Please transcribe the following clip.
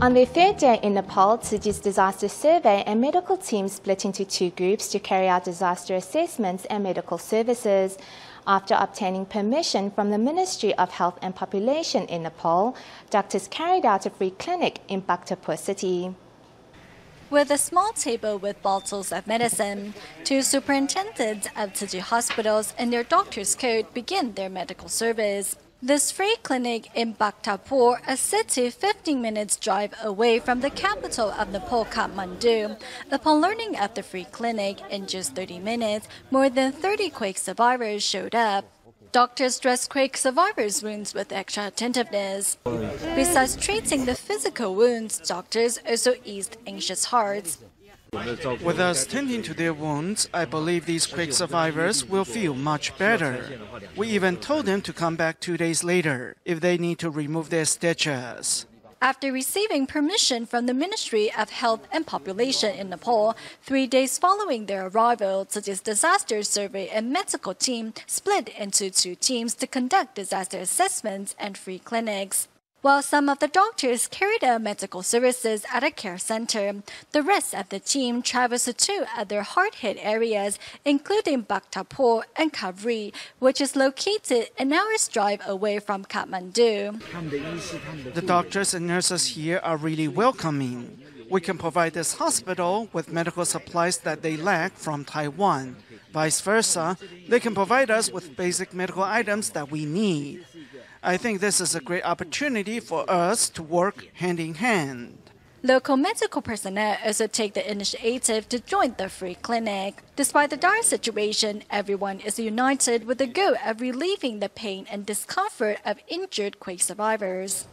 On their third day in Nepal, Tzu Chi's disaster survey and medical team split into two groups to carry out disaster assessments and medical services. After obtaining permission from the Ministry of Health and Population in Nepal, doctors carried out a free clinic in Bhaktapur city. With a small table with bottles of medicine, two superintendents of Tzu Chi hospitals and their doctor's coat begin their medical service. This free clinic in Bhaktapur, a city 15 minutes drive away from the capital of Nepal, Kathmandu. Upon learning of the free clinic, in just 30 minutes, more than 30 quake survivors showed up. Doctors dress quake survivors' wounds with extra attentiveness. Besides treating the physical wounds, doctors also eased anxious hearts. With us tending to their wounds, I believe these quake survivors will feel much better. We even told them to come back two days later if they need to remove their stitches. After receiving permission from the Ministry of Health and Population in Nepal, three days following their arrival, Tzu Chi's disaster survey and medical team split into two teams to conduct disaster assessments and free clinics. While some of the doctors carried out medical services at a care center, the rest of the team traveled to two other hard-hit areas, including Bhaktapur and Kavri, which is located an hour's drive away from Kathmandu. The doctors and nurses here are really welcoming. We can provide this hospital with medical supplies that they lack from Taiwan. Vice versa, they can provide us with basic medical items that we need. I think this is a great opportunity for us to work hand in hand. Local medical personnel also take the initiative to join the free clinic. Despite the dire situation, everyone is united with the goal of relieving the pain and discomfort of injured quake survivors.